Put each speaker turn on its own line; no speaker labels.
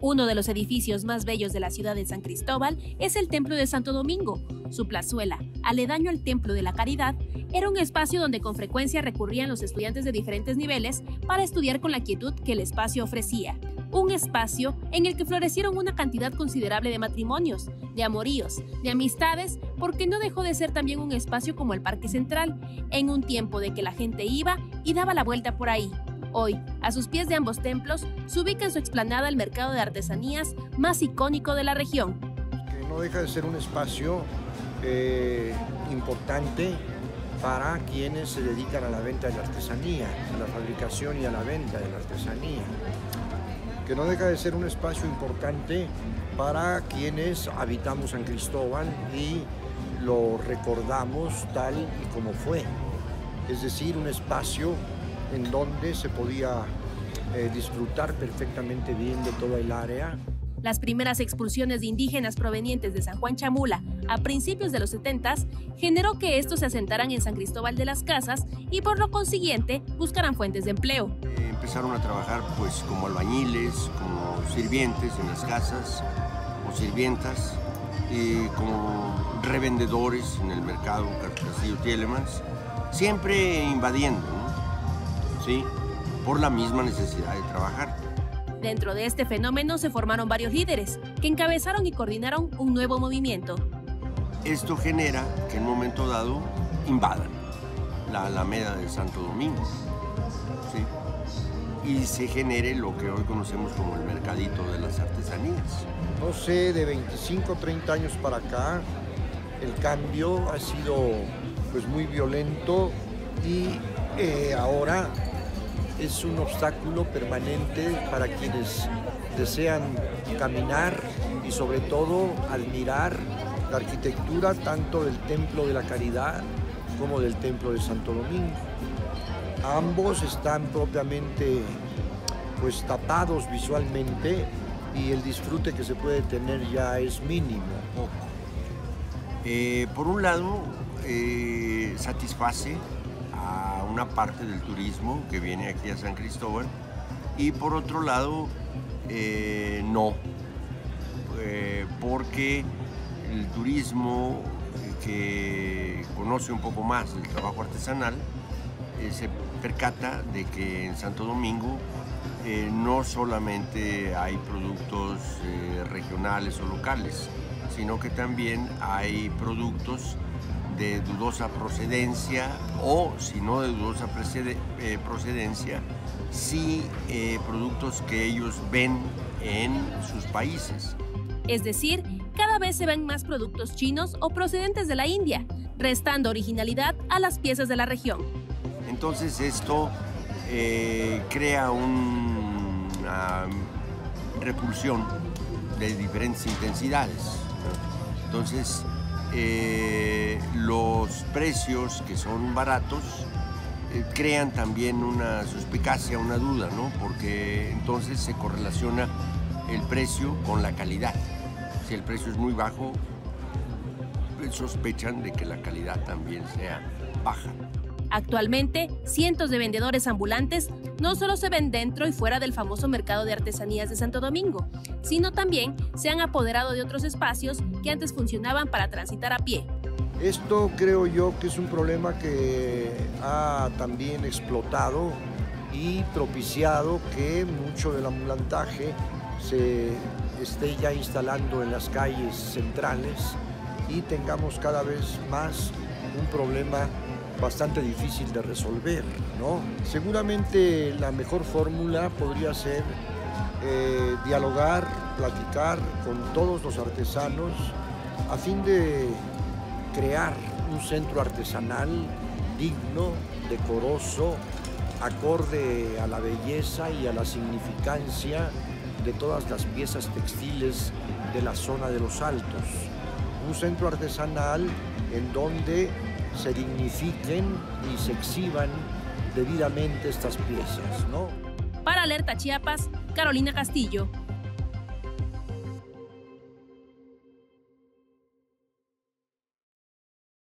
Uno de los edificios más bellos de la ciudad de San Cristóbal es el Templo de Santo Domingo. Su plazuela, aledaño al Templo de la Caridad, era un espacio donde con frecuencia recurrían los estudiantes de diferentes niveles para estudiar con la quietud que el espacio ofrecía. Un espacio en el que florecieron una cantidad considerable de matrimonios, de amoríos, de amistades, porque no dejó de ser también un espacio como el Parque Central, en un tiempo de que la gente iba y daba la vuelta por ahí, Hoy, a sus pies de ambos templos, se ubica en su explanada el mercado de artesanías más icónico de la región.
Que no deja de ser un espacio eh, importante para quienes se dedican a la venta de la artesanía, a la fabricación y a la venta de la artesanía. Que no deja de ser un espacio importante para quienes habitamos San Cristóbal y lo recordamos tal y como fue. Es decir, un espacio en donde se podía eh, disfrutar perfectamente bien de toda el área.
Las primeras expulsiones de indígenas provenientes de San Juan Chamula a principios de los 70 generó que estos se asentaran en San Cristóbal de las Casas y por lo consiguiente buscaran fuentes de empleo.
Empezaron a trabajar pues como albañiles, como sirvientes en las casas o sirvientas, y como revendedores en el mercado Castillo Tielemans, siempre invadiendo, por la misma necesidad de trabajar.
Dentro de este fenómeno se formaron varios líderes que encabezaron y coordinaron un nuevo movimiento.
Esto genera que en un momento dado invadan la Alameda de Santo Domingo y se genere lo que hoy conocemos como el mercadito de las artesanías.
No sé, de 25 o 30 años para acá, el cambio ha sido pues muy violento y eh, ahora es un obstáculo permanente para quienes desean caminar y sobre todo admirar la arquitectura tanto del Templo de la Caridad como del Templo de Santo Domingo. Ambos están propiamente pues tapados visualmente y el disfrute que se puede tener ya es mínimo.
Eh, por un lado, eh, satisface una parte del turismo que viene aquí a San Cristóbal y por otro lado eh, no, eh, porque el turismo que conoce un poco más del trabajo artesanal eh, se percata de que en Santo Domingo no solamente hay productos regionales o locales, sino que también hay productos de dudosa procedencia o, si no de dudosa eh, procedencia, sí eh, productos que ellos ven en sus países.
Es decir, cada vez se ven más productos chinos o procedentes de la India, restando originalidad a las piezas de la región.
Entonces esto eh, crea una repulsión de diferentes intensidades. Entonces, eh, precios que son baratos eh, crean también una suspicacia, una duda, ¿no? Porque entonces se correlaciona el precio con la calidad. Si el precio es muy bajo, pues, sospechan de que la calidad también sea baja.
Actualmente, cientos de vendedores ambulantes no solo se ven dentro y fuera del famoso mercado de artesanías de Santo Domingo, sino también se han apoderado de otros espacios que antes funcionaban para transitar a pie.
Esto creo yo que es un problema que ha también explotado y propiciado que mucho del ambulantaje se esté ya instalando en las calles centrales y tengamos cada vez más un problema bastante difícil de resolver, ¿no? Seguramente la mejor fórmula podría ser eh, dialogar, platicar con todos los artesanos a fin de crear un centro artesanal digno, decoroso, acorde a la belleza y a la significancia de todas las piezas textiles de la zona de los Altos. Un centro artesanal en donde se dignifiquen y se exhiban debidamente estas piezas, ¿no?
Para Alerta Chiapas, Carolina Castillo.